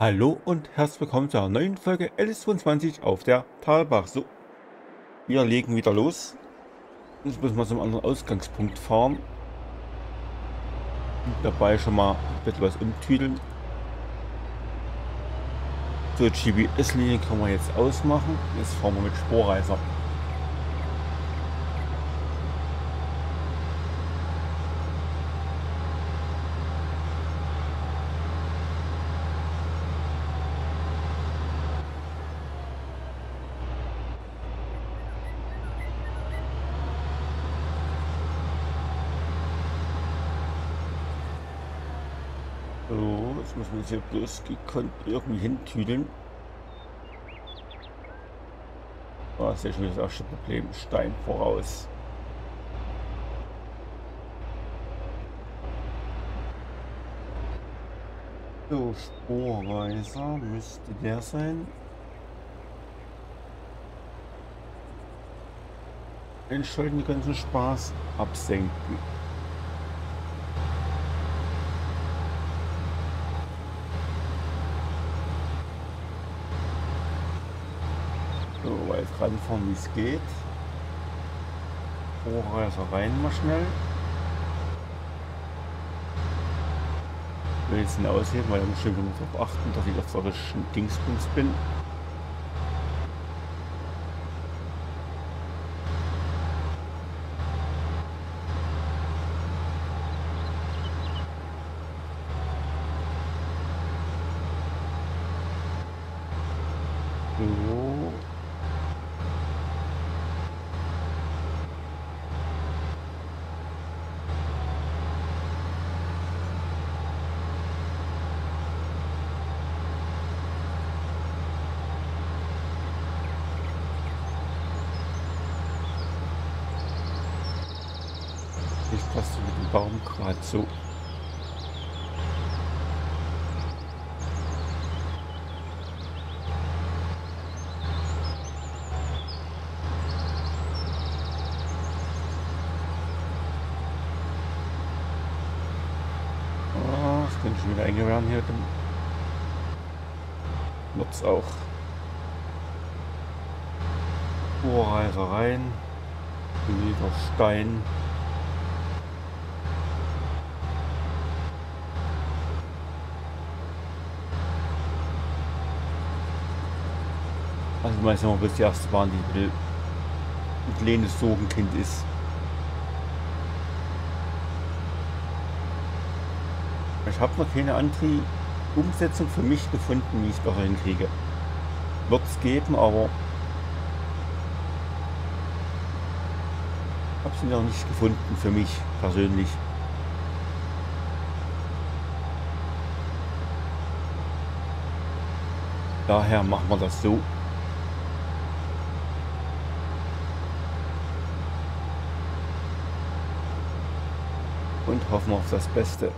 Hallo und herzlich willkommen zu einer neuen Folge LS22 auf der Talbach. So, wir legen wieder los. Jetzt müssen wir zum anderen Ausgangspunkt fahren. Und dabei schon mal ein bisschen was umtüdeln. So, GPS-Linie können wir jetzt ausmachen. Jetzt fahren wir mit Sporreiser. Müssen wir uns hier bloß gekonnt irgendwie hintüdeln. Das ist ja schon das erste Problem. Stein voraus. So, Sporreiser müsste der sein. Den die ganzen Spaß absenken. So, weil jetzt gerade fahren, wie es geht. Vorreiser rein mal schnell. Ich will jetzt nicht ausheben, weil da muss ich immer darauf achten, dass ich auf der richtigen Dingsbums bin. So. Ich passe mit dem Baum gerade so. Ah, das könnte schon wieder werden hier. Wird's auch. Bohrreiser rein. Wieder Stein. Also meistens mal bis die erste Bahn, die ein kleines Sorgenkind ist. Ich habe noch keine andere Umsetzung für mich gefunden, wie ich es besser hinkriege. Wird es geben, aber habe sie noch nicht gefunden für mich persönlich. Daher machen wir das so. Hoffen auf das Beste.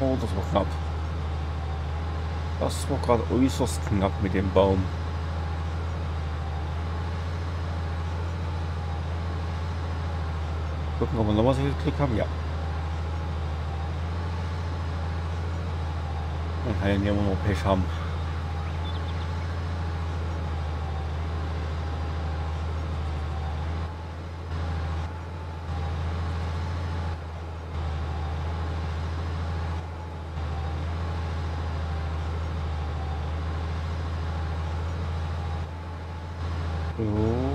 Oh, das war knapp. Das war gerade äußerst knapp mit dem Baum. Gucken, ob wir nochmal so viel Glück haben. Ja. Man kann ja nicht immer nur Pech haben. So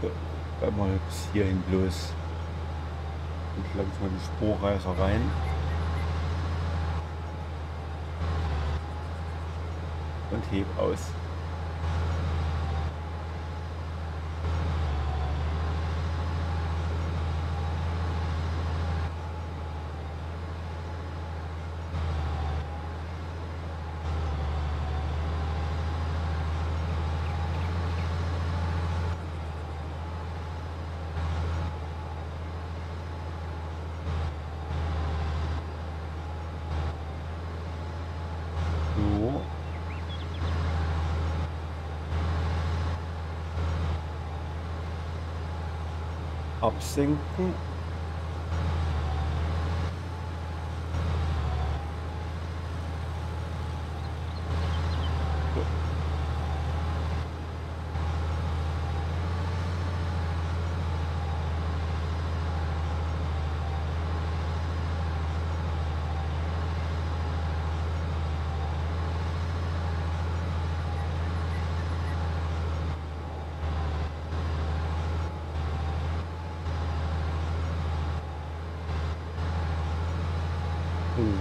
dann mal bis hierhin bloß. Und langsam die Sporreiser rein. und heb aus. Absenken.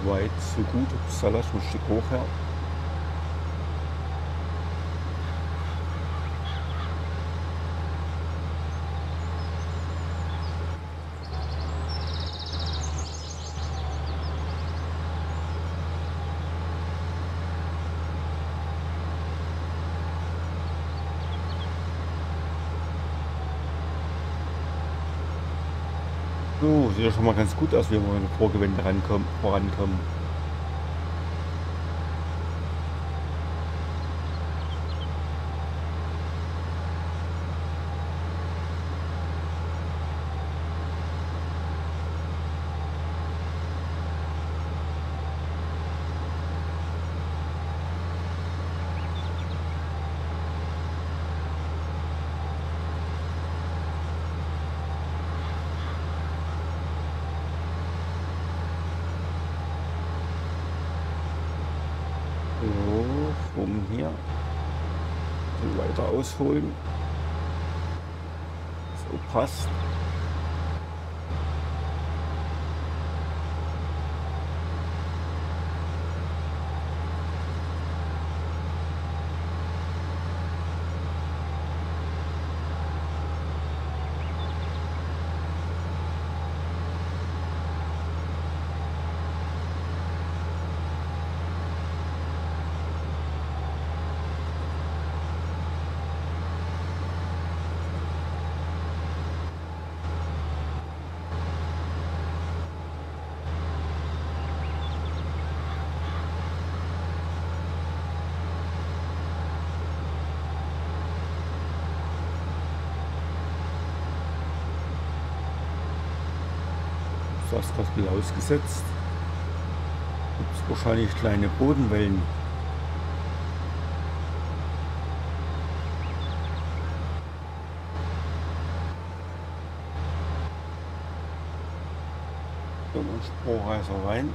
Weit, so gut. Ich muss ein Stück hoch her. So, sieht ja schon mal ganz gut aus, wenn wir mit rankommen, vorankommen. So, rum hier. Und weiter ausholen. So passt. Viel ausgesetzt. Gibt es wahrscheinlich kleine Bodenwellen. So, ein Strohreißer rein.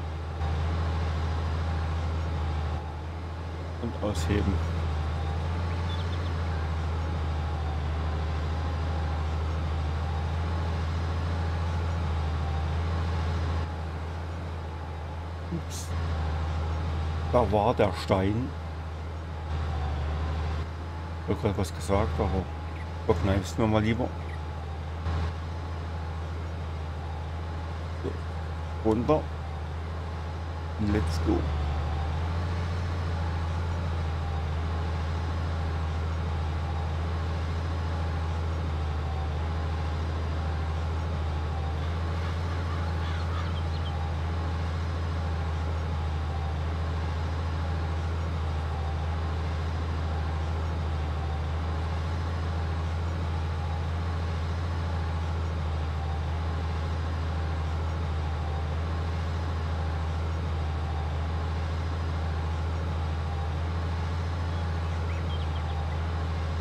Und ausheben. Da war der Stein. Ich habe gerade was gesagt, aber verkneifst mir mal lieber. So. Runter. Let's go.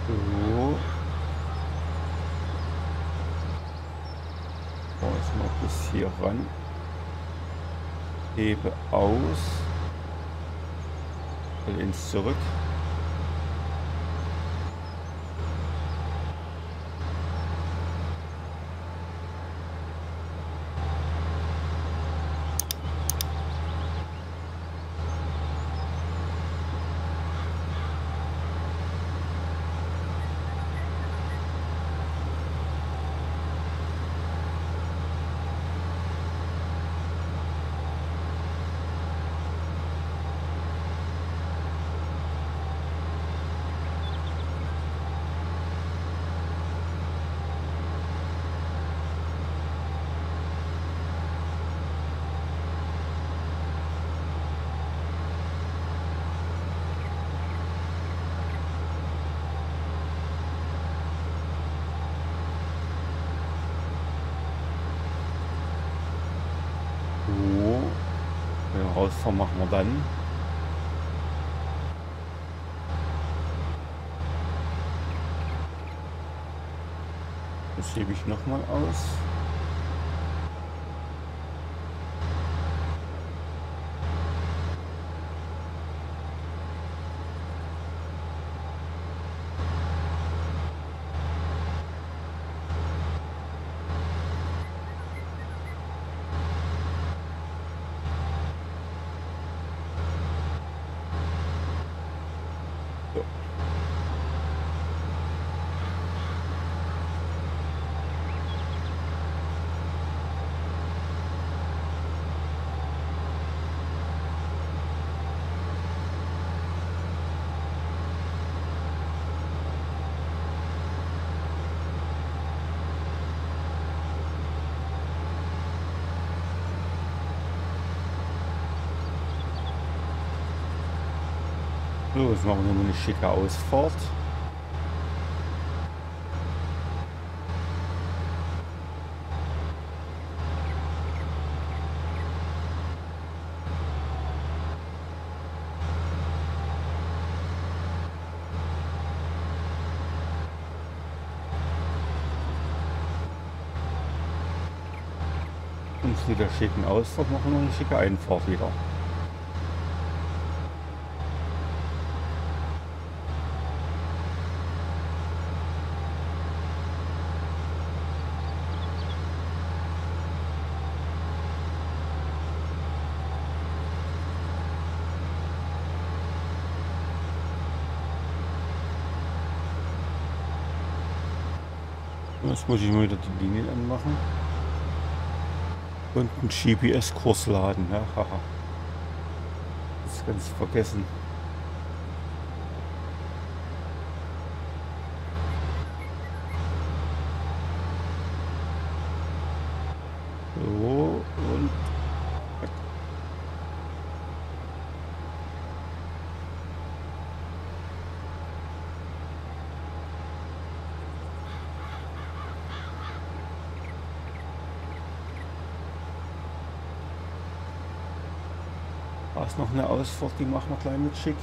So. So, jetzt mal bis hier ran. Hebe aus. Ins zurück. Rausfahren, machen wir dann. Das hebe ich nochmal aus. So, jetzt machen wir nur eine schicke Ausfahrt. Und zu der schicken Ausfahrt machen wir eine schicke Einfahrt wieder. Jetzt muss ich mal wieder die Linie anmachen. Und einen GPS-Kurs laden. Ja, haha. Das ganz vergessen. So, und Da ist noch eine Ausfahrt, die machen wir gleich mit schick.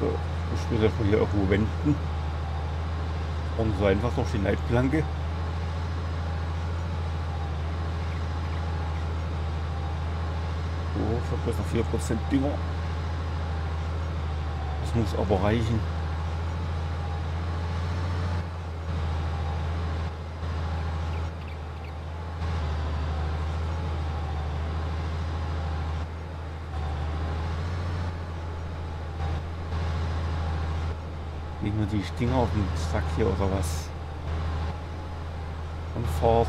So, ich muss erstmal hier irgendwo wenden. Und so einfach durch die Leitplanke. Habe bloß noch 4% Dünger. Das muss aber reichen. Legen wir die Stinger auf den Sack hier oder was? Und fort.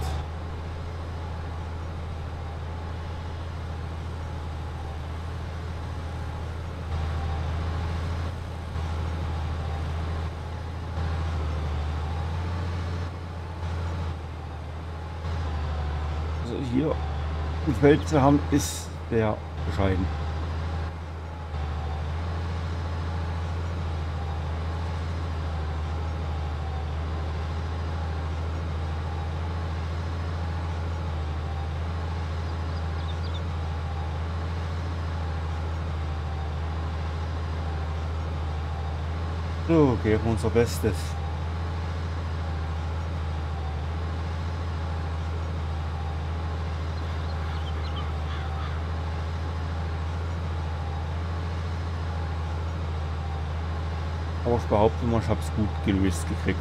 Also hier ein Feld zu haben, ist sehr bescheiden. So, geben unser Bestes. Aber ich behaupte mal, ich habe es gut gelöst gekriegt.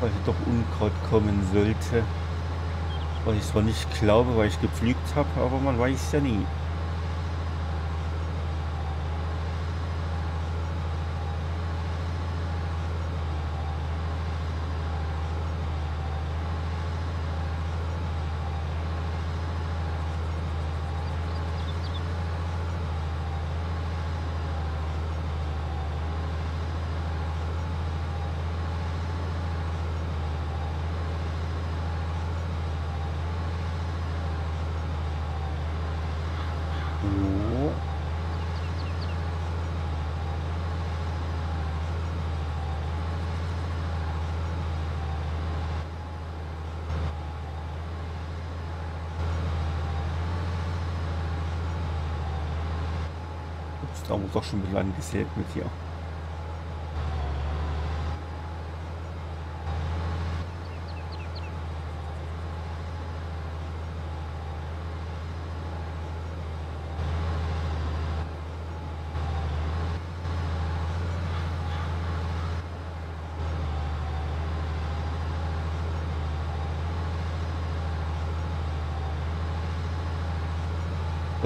Weil hier doch Unkraut kommen sollte. Was ich zwar nicht glaube, weil ich gepflügt habe, aber man weiß ja nie. Da haben wir doch schon ein bisschen angesät mit hier.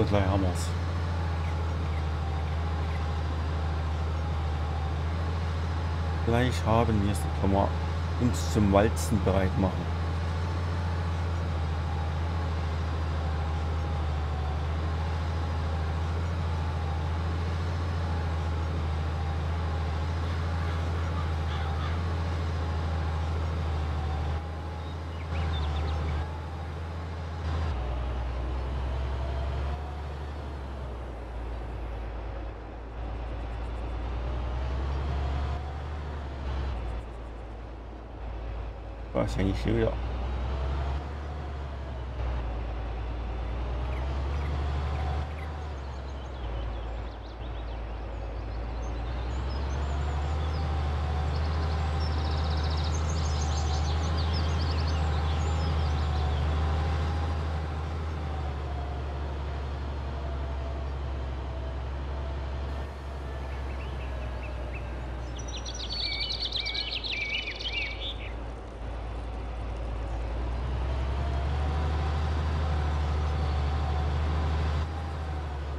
Gleich haben wir's. Gleich haben wir es. Können wir uns zum Walzen bereit machen. Was eigentlich hier wieder?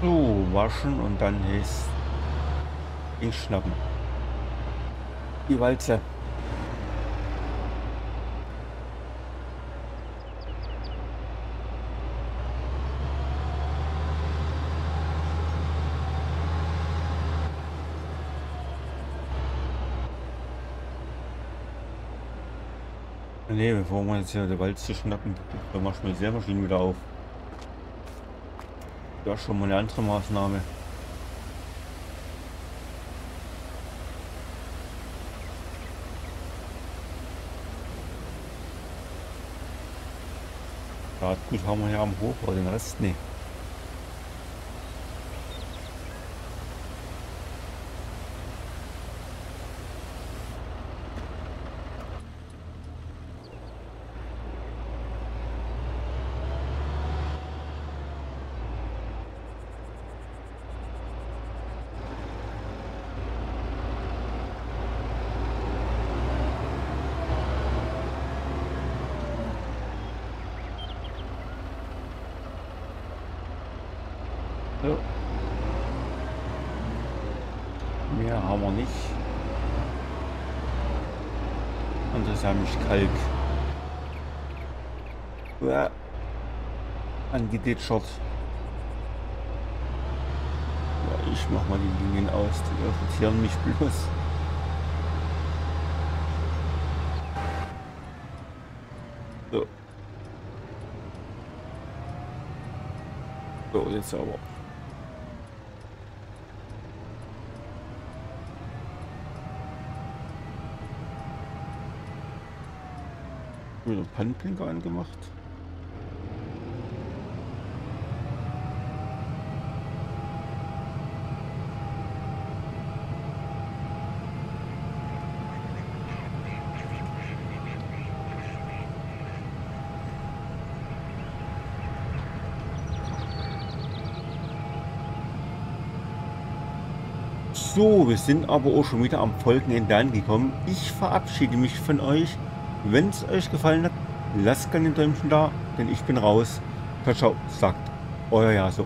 So, waschen und dann ist ich schnappen. Die Walze. Nee, bevor wir jetzt hier die Walze schnappen, dann machst du mir die Sämaschine wieder auf. Ja, schon mal eine andere Maßnahme. Ja, gut haben wir ja am Hochbau, den Rest nicht. So. Mehr haben wir nicht. Und das habe ich Kalk. Ja. Angeditschert. Ja, ich mach mal die Linien aus, die irritieren mich bloß. So. So, jetzt aber. Wieder Pannenblinker angemacht. So, wir sind aber auch schon wieder am Folgenende angekommen. Ich verabschiede mich von euch. Wenn es euch gefallen hat, lasst gerne ein Däumchen da, denn ich bin raus. Ciao, ciao, sagt euer Jaso.